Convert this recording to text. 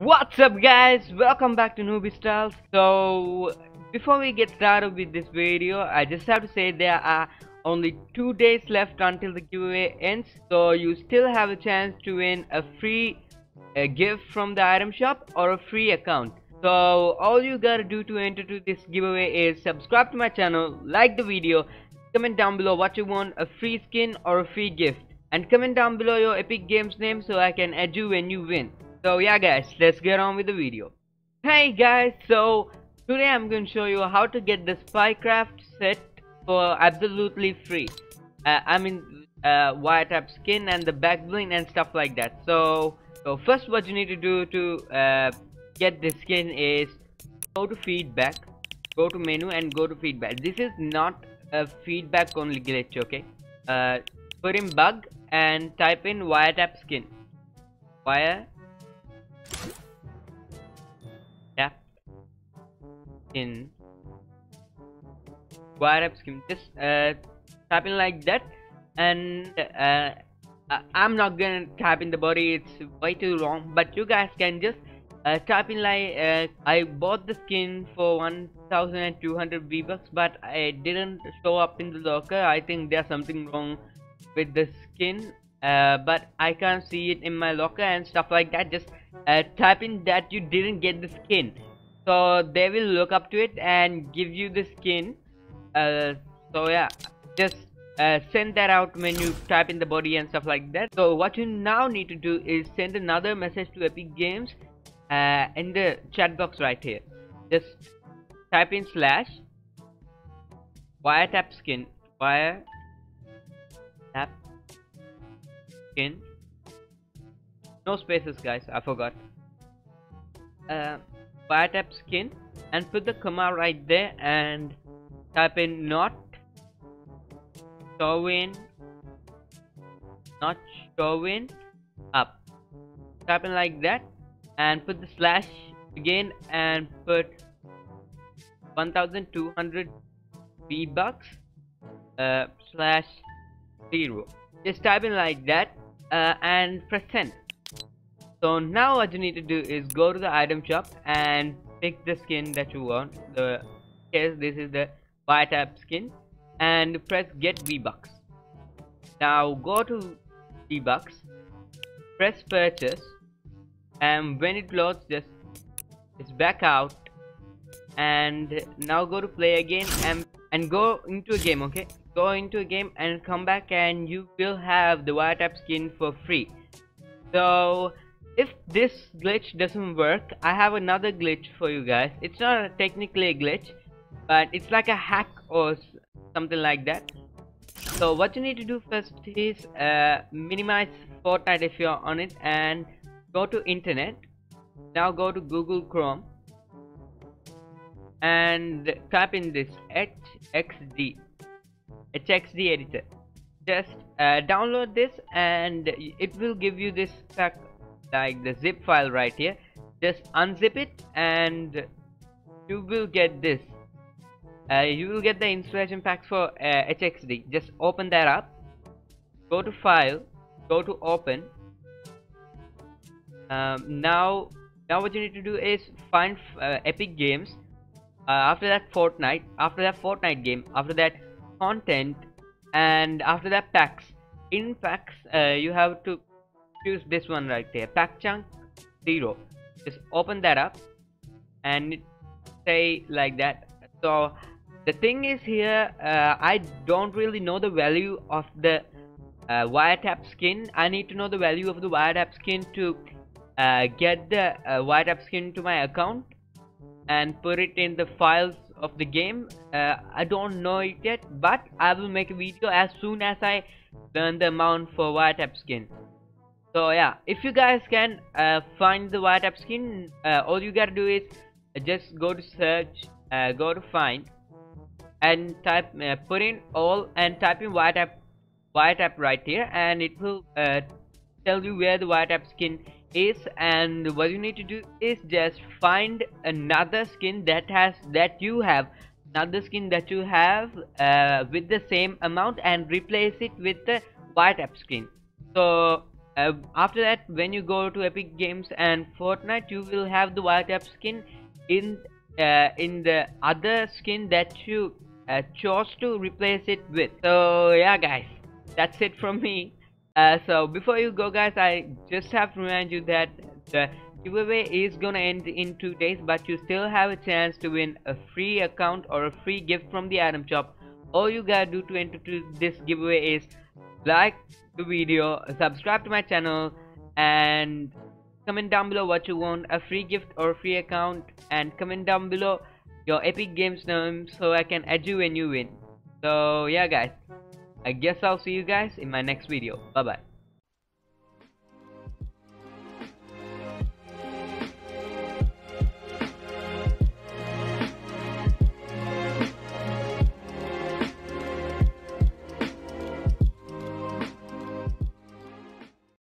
What's up guys, welcome back to Nooby Styles. So before we get started with this video, I just have to say there are only two days left until the giveaway ends. So you still have a chance to win a free a gift from the item shop or a free account. So all you gotta do to enter to this giveaway is subscribe to my channel, like the video, comment down below what you want, a free skin or a free gift. And comment down below your Epic Games name so I can add you when you win. So yeah guys, let's get on with the video. Hey guys, so today I'm going to show you how to get the Spycraft set for absolutely free. Uh, I mean uh, wiretap skin and the back bling and stuff like that. So, so first what you need to do to uh, get the skin is go to feedback, go to menu and go to feedback. This is not a feedback only glitch, okay? Uh, put in bug and type in wiretap skin. Wire in wiretap skin just uh, type in like that and uh, I'm not gonna type in the body. It's way too long. But you guys can just uh, type in like uh, I bought the skin for 1200 V-Bucks but I didn't show up in the locker. I think there's something wrong with the skin. Uh, but I can't see it in my locker and stuff like that. Just uh, type in that you didn't get the skin so they will look up to it and give you the skin. Uh, so yeah. Just uh, send that out when you type in the body and stuff like that. So what you now need to do is send another message to epic games uh, in the chat box right here. Just type in slash wiretap skin wire tap skin. No spaces guys. I forgot. Uh, wiretap skin and put the comma right there and type in not showing not showing up. Type in like that and put the slash again and put 1200 V bucks uh, slash zero. Just type in like that uh, and press send so now what you need to do is go to the item shop and pick the skin that you want. The case this is the wiretap skin. And press get V-Bucks. Now go to V-Bucks press purchase and when it loads just it's back out. And now go to play again and and go into a game okay? Go into a game and come back and you will have the wiretap skin for free. So if this glitch doesn't work I have another glitch for you guys. It's not technically a glitch but it's like a hack or something like that. So what you need to do first is uh, minimize Fortnite if you're on it and go to internet. Now go to Google Chrome and type in this hxd hxd editor. Just uh, download this and it will give you this pack like the zip file right here. Just unzip it and you will get this. Uh, you will get the installation packs for uh, hxd just open that up. Go to file. Go to open. Um, now now what you need to do is find uh, epic games. Uh, after that fortnite after that fortnite game after that content and after that packs. In packs uh, you have to choose this one right there pack chunk zero. Just open that up and say like that. So the thing is here uh, I don't really know the value of the uh, wiretap skin. I need to know the value of the wiretap skin to uh, get the uh, wiretap skin to my account and put it in the files of the game. Uh, I don't know it yet but I will make a video as soon as I learn the amount for wiretap skin so yeah if you guys can uh, find the white wiretap skin uh, all you gotta do is just go to search uh, go to find and type uh, put in all and type in wiretap wiretap right here and it will uh, tell you where the white wiretap skin is and what you need to do is just find another skin that has that you have another skin that you have uh, with the same amount and replace it with the white wiretap skin. So uh, after that when you go to epic games and fortnite you will have the wiretap skin in uh, in the other skin that you uh, chose to replace it with. So yeah guys that's it from me. Uh, so before you go guys I just have to remind you that the giveaway is gonna end in two days but you still have a chance to win a free account or a free gift from the Item Shop. All you gotta do to enter to this giveaway is like the video subscribe to my channel and comment down below what you want a free gift or a free account and comment down below your epic games name so I can add you when you win. So yeah guys. I guess I'll see you guys in my next video. Bye bye